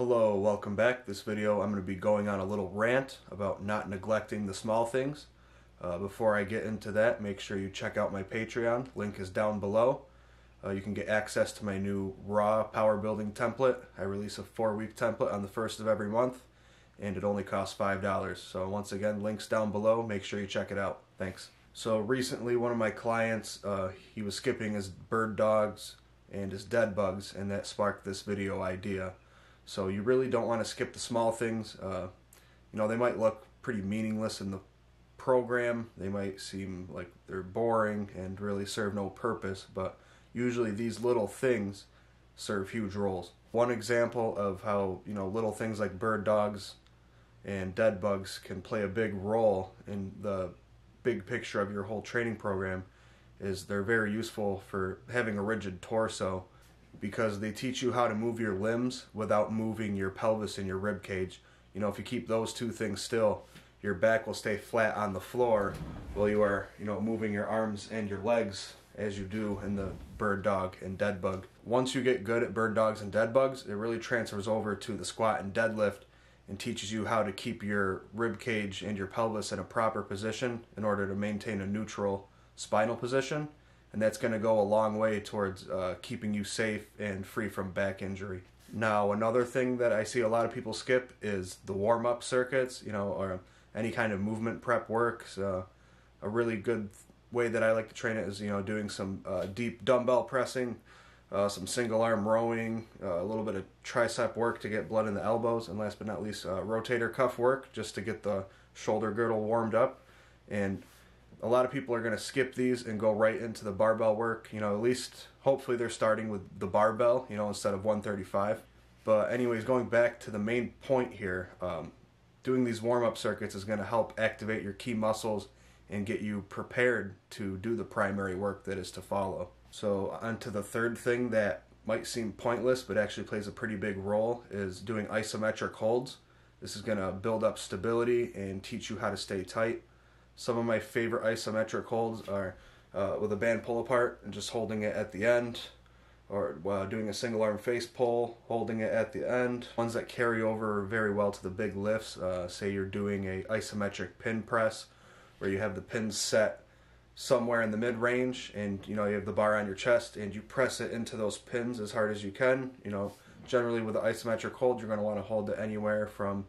Hello, welcome back. This video I'm going to be going on a little rant about not neglecting the small things. Uh, before I get into that, make sure you check out my Patreon. Link is down below. Uh, you can get access to my new raw power building template. I release a four week template on the first of every month and it only costs $5. So once again, links down below. Make sure you check it out. Thanks. So recently one of my clients, uh, he was skipping his bird dogs and his dead bugs and that sparked this video idea. So you really don't want to skip the small things. Uh, you know, they might look pretty meaningless in the program. They might seem like they're boring and really serve no purpose, but usually these little things serve huge roles. One example of how, you know, little things like bird dogs and dead bugs can play a big role in the big picture of your whole training program is they're very useful for having a rigid torso because they teach you how to move your limbs without moving your pelvis and your rib cage. You know, if you keep those two things still, your back will stay flat on the floor while you are, you know, moving your arms and your legs as you do in the bird dog and dead bug. Once you get good at bird dogs and dead bugs, it really transfers over to the squat and deadlift and teaches you how to keep your rib cage and your pelvis in a proper position in order to maintain a neutral spinal position. And that's going to go a long way towards uh, keeping you safe and free from back injury. Now, another thing that I see a lot of people skip is the warm up circuits, you know, or any kind of movement prep work. So, a really good way that I like to train it is, you know, doing some uh, deep dumbbell pressing uh, some single arm rowing, uh, a little bit of tricep work to get blood in the elbows, and last but not least, uh, rotator cuff work just to get the shoulder girdle warmed up. And a lot of people are going to skip these and go right into the barbell work. You know, at least hopefully they're starting with the barbell, you know, instead of 135. But, anyways, going back to the main point here, um, doing these warm up circuits is going to help activate your key muscles and get you prepared to do the primary work that is to follow. So, on to the third thing that might seem pointless but actually plays a pretty big role is doing isometric holds. This is going to build up stability and teach you how to stay tight. Some of my favorite isometric holds are uh, with a band pull apart and just holding it at the end, or uh, doing a single arm face pull, holding it at the end. Ones that carry over very well to the big lifts, uh, say you're doing a isometric pin press, where you have the pins set somewhere in the mid range and you know you have the bar on your chest and you press it into those pins as hard as you can you know generally with the isometric hold you're going to want to hold it anywhere from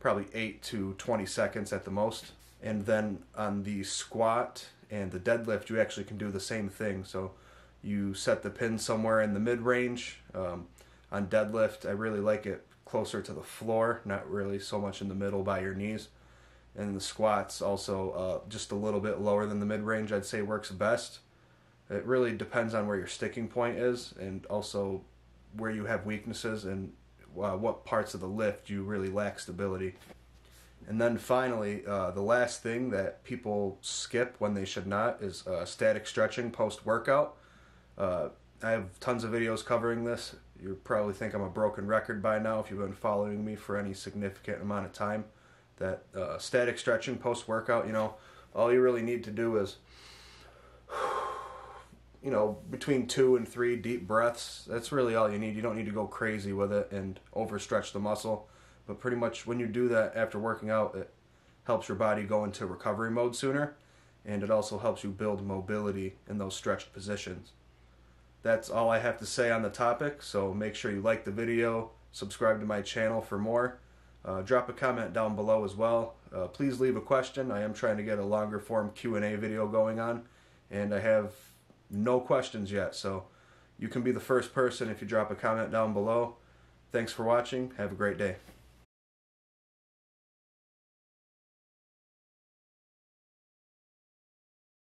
probably 8 to 20 seconds at the most and then on the squat and the deadlift you actually can do the same thing so you set the pin somewhere in the mid range um, on deadlift i really like it closer to the floor not really so much in the middle by your knees and the squats also uh, just a little bit lower than the mid range I'd say works best. It really depends on where your sticking point is and also where you have weaknesses and uh, what parts of the lift you really lack stability. And then finally, uh, the last thing that people skip when they should not is uh, static stretching post workout. Uh, I have tons of videos covering this. You probably think I'm a broken record by now if you've been following me for any significant amount of time that uh, static stretching post workout, you know, all you really need to do is, you know, between two and three deep breaths. That's really all you need. You don't need to go crazy with it and overstretch the muscle. But pretty much when you do that after working out, it helps your body go into recovery mode sooner. And it also helps you build mobility in those stretched positions. That's all I have to say on the topic. So make sure you like the video, subscribe to my channel for more uh, drop a comment down below as well. Uh, please leave a question. I am trying to get a longer form Q&A video going on, and I have no questions yet, so you can be the first person if you drop a comment down below. Thanks for watching. Have a great day.